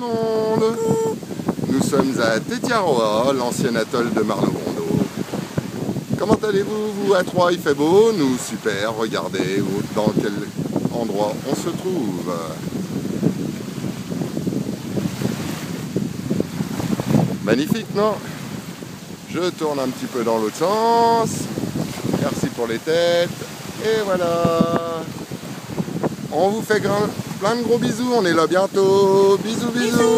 Nous sommes à Tétiaroa, l'ancien atoll de Marle-Brondo. Comment allez-vous Vous à Troyes, il fait beau Nous, super, regardez dans quel endroit on se trouve. Magnifique, non? Je tourne un petit peu dans l'autre sens. Merci pour les têtes. Et voilà On vous fait plein de gros bisous, on est là bientôt. Bisous, bisous.